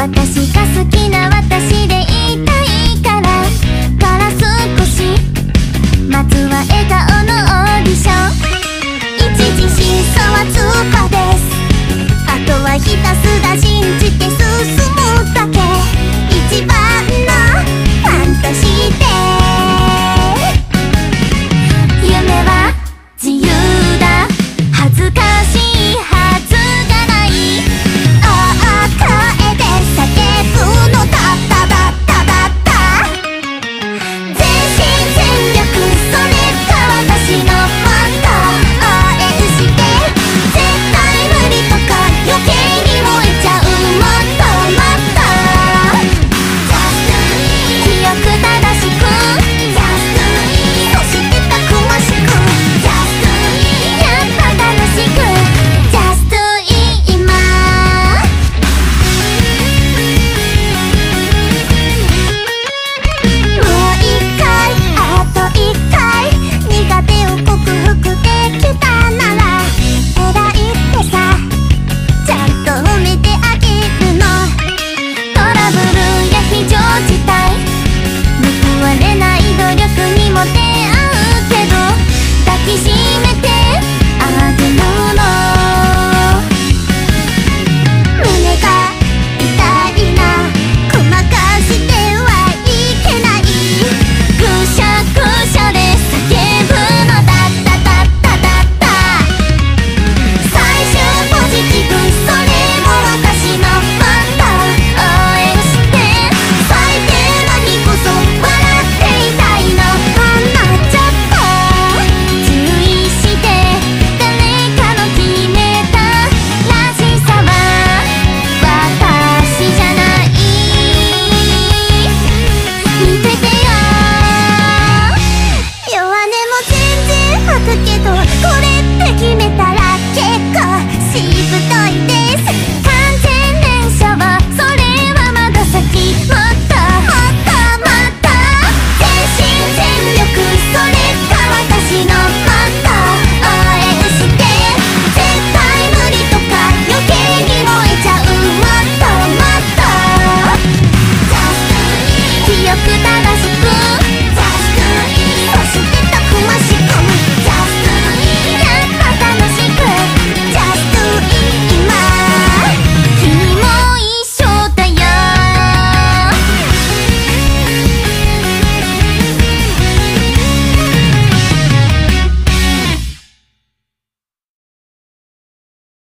私が好きな私 only けど